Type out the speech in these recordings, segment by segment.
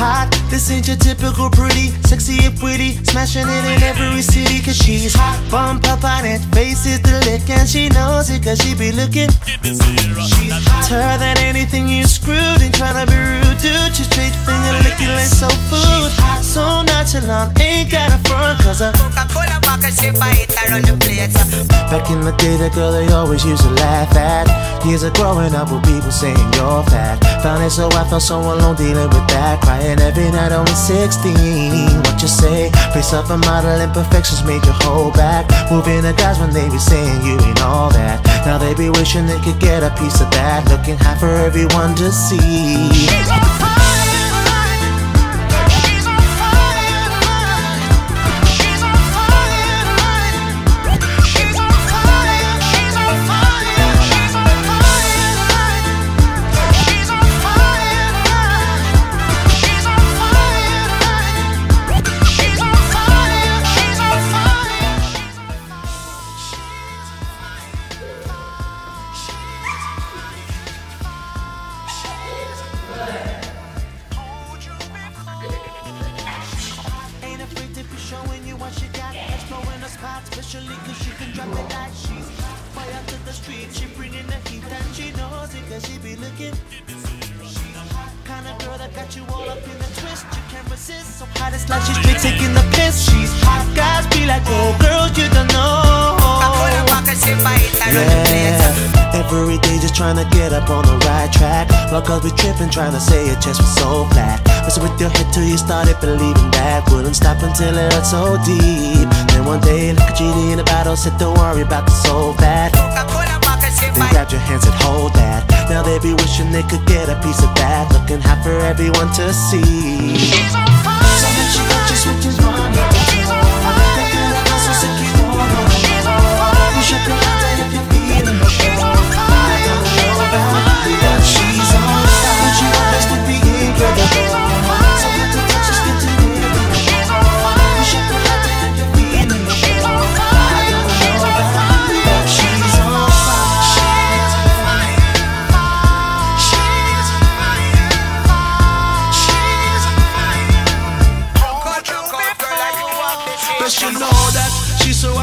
This ain't your typical pretty, sexy and pretty, smashing it in every city. Cause she's hot, bump up on it, face is the lick, and she knows it cause she be looking. She's hotter than anything you screwed, ain't tryna be rude, dude. She's straight finger licking like soul food. So nonchalant, ain't got a front cause I Coca-Cola bottle she bite her on the plate. Uh. Back in the day, the girl they always used to laugh at. Years of growing up with people saying you're fat. Found it so I felt so alone dealing with that. Crying every night, only 16. What you say? Face up a model, imperfections made you hold back. Moving the guys when they be saying you ain't all that. Now they be wishing they could get a piece of that. Looking high for everyone to see. You. So hot it's like she's taking the piss. She's hot. Guys be like, oh, girls, you don't know. Yeah, every day just trying to get up on the right track. Well, cause we tripping, trying to say your chest was so flat. Messing with your head till you started believing that. Wouldn't stop until it hurt so deep. Then one day, look at you in the battle, said, Don't worry about the soul that. They be wishing they could get a piece of that. Looking hot for everyone to see. So that she got you switches on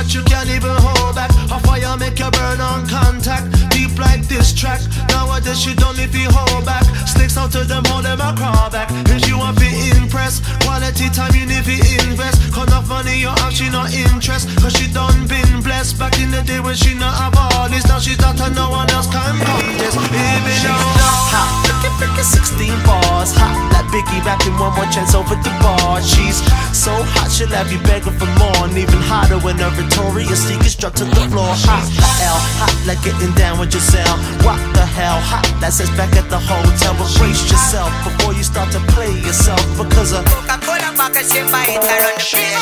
hot you can't even hold back. Her fire make you burn on contact. Deep like this track. Nowadays she don't if you hold back. Sticks out to them, hold them I crawl back. If you want to impress, quality time you need to invest. Cut off money you have, she not interest. Cause she done been blessed. Back in the day when she not have all this. Now she's not no one else can contest. Like rapping one more chance over the bar. She's so hot, she'll have you begging for more. And even hotter when her Victoria's Secret struck to the floor. Hot, L, hot like getting down with Giselle. What the hell, hot, that says back at the hotel. But brace yourself before you start to play yourself. Because of Coca-Cola the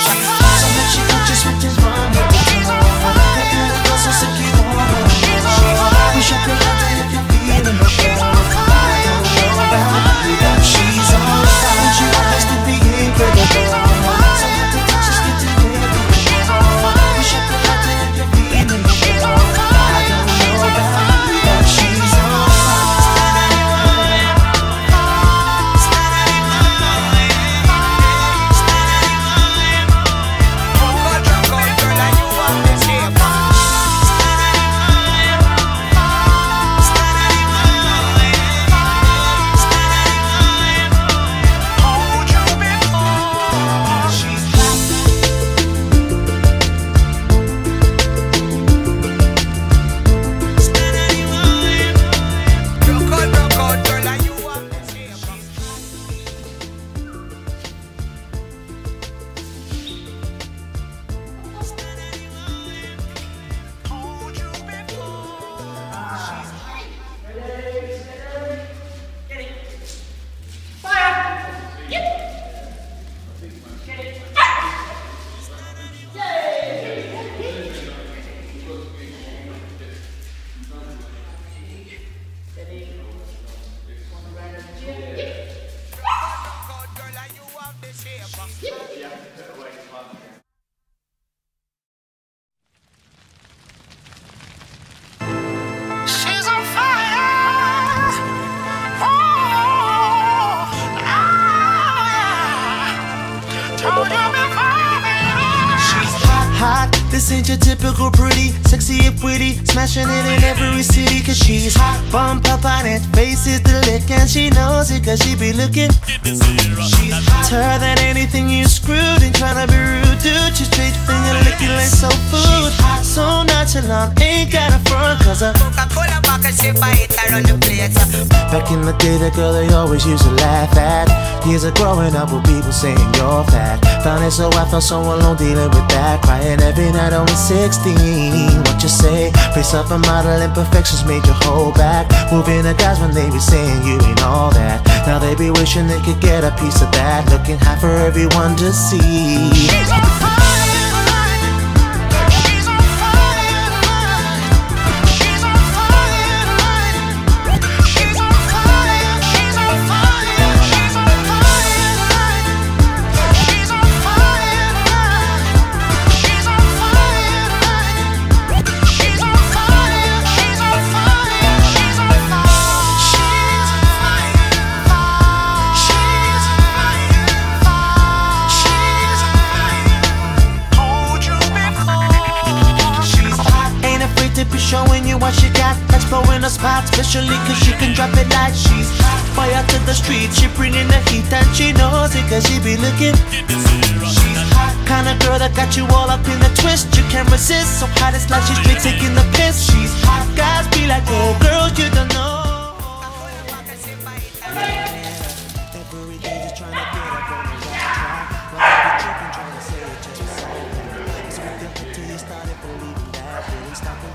This ain't your typical pretty, sexy and witty, smashing it in every city. Cause she's hot, bump up on it, face is the lick, and she knows it cause she be looking. She's hotter than anything you screwed, and trying to be rude, dude. She's straight finger licking like so food. So nonchalant, ain't got a front, cause I Coca-Cola bottle, she buy it around the place. Back in the day, the girl they always used to laugh at. Years of growing up with people saying you're fat. Found it so I felt so alone dealing with that. Crying every night, only 16. What you say? Face up a model, imperfections made you hold back. Moving the guys when they be saying you ain't all that. Now they be wishing they could get a piece of that. Looking high for everyone to see. Be showing you what she got. That's Exploring the spot, especially cause she can drop it like she's hot. Fire to the street, she bringing the heat and she knows it cause she be looking. She's hot. Kind of girl that got you all up in the twist. You can't resist, so hot it's like she's straight taking the piss. She's hot. Guys be like, oh girl, you don't know.